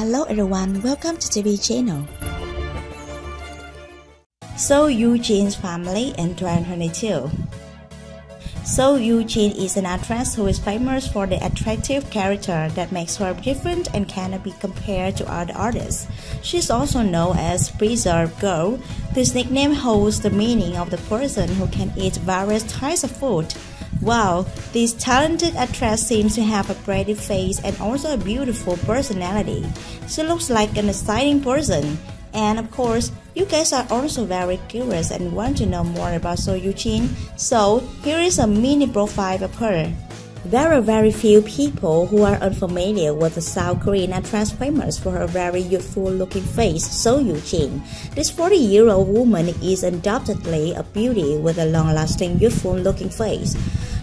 Hello everyone, welcome to TV channel. So Yoo-jin's family in 2022. So Yoo-jin is an actress who is famous for the attractive character that makes her different and cannot be compared to other artists. She is also known as Preserve Girl. This nickname holds the meaning of the person who can eat various types of food. Wow, this talented actress seems to have a pretty face and also a beautiful personality. She looks like an exciting person. And of course, you guys are also very curious and want to know more about So Yoo-jin. So here is a mini profile of her. There are very few people who are unfamiliar with the South Korean actress famous for her very youthful looking face, So Yoo-jin. This 40 year old woman is undoubtedly a beauty with a long lasting youthful looking face.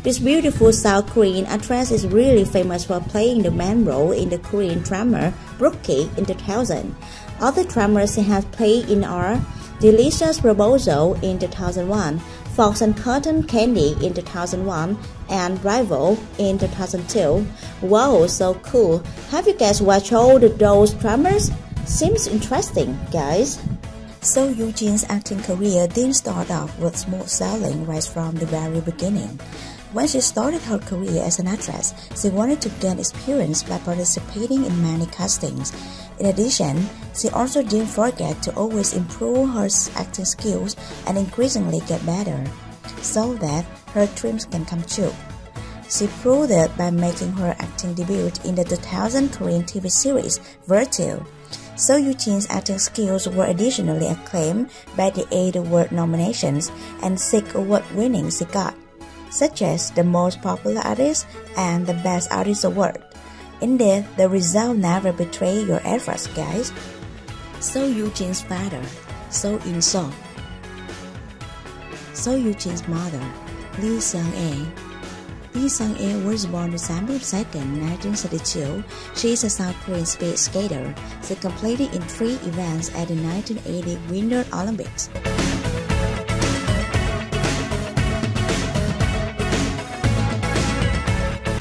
This beautiful South Korean actress is really famous for playing the main role in the Korean drama Rookie in 2000. Other dramas she has played in are Delicious Proposal in 2001, Fox and Cotton Candy in 2001, and Rival in 2002. Wow, so cool! Have you guys watched all those dramas? Seems interesting, guys. So Yoo-jin's acting career didn't start off with smooth sailing right from the very beginning. When she started her career as an actress, she wanted to gain experience by participating in many castings. In addition, she also didn't forget to always improve her acting skills and increasingly get better, so that her dreams can come true. She proved it by making her acting debut in the 2000 Korean TV series Virtue. So Yoo-jin's acting skills were additionally acclaimed by the eight award nominations and six award winnings she got such as the Most Popular Artist and the Best Artist Award. Indeed, the result never betray your efforts, guys. So Yoo-jin's father, So In-sung. So Yoo-jin's mother, Lee Sung-ae. Lee Sung-ae was born December 2, 1932. She is a South Korean speed skater. She competed in three events at the 1980 Winter Olympics.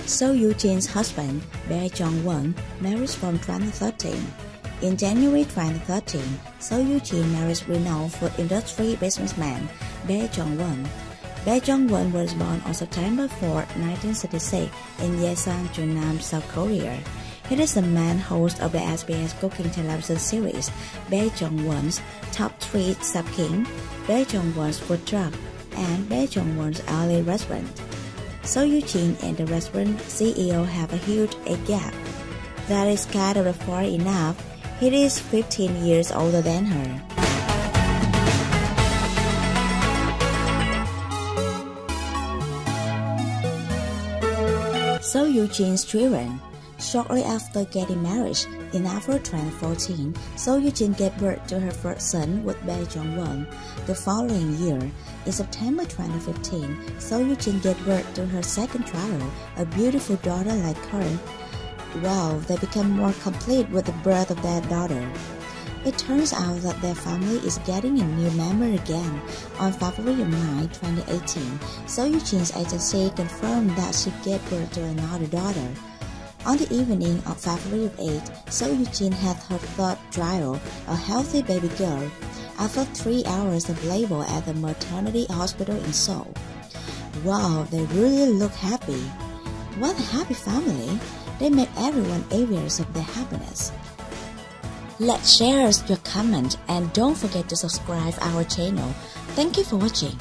So Yoo-jin's husband, Baek Jong-won, marries from 2013. In January 2013, So Yoo-jin married renowned food industry businessman Baek Jong-won. Baek Jong-won was born on September 4, 1966 in Yesan, Junam, South Korea. He is the main host of the SBS cooking television series Baek Jong-won's Top 3 Sub King, Baek Jong-won's Food Truck, and Baek Jong-won's Alley Restaurant. So Yoo-jin and the restaurant CEO have a huge age gap. That is kind of far enough. He is 15 years older than her. So Yoo-jin's children Shortly after getting married, in April 2014, So Yoo-jin gave birth to her first son with Baek Jong-won. The following year, in September 2015, So Yoo-jin gave birth to her second child, a beautiful daughter like her. Wow, they became more complete with the birth of their daughter. It turns out that their family is getting a new member again. On February 9, 2018, So Yoo-jin's agency confirmed that she gave birth to another daughter. On the evening of February 8, So Yoo-jin had her third child, a healthy baby girl, after three hours of labor at the maternity hospital in Seoul. Wow, they really look happy. What a happy family! They make everyone envious of their happiness. Let's share your comment and don't forget to subscribe our channel. Thank you for watching.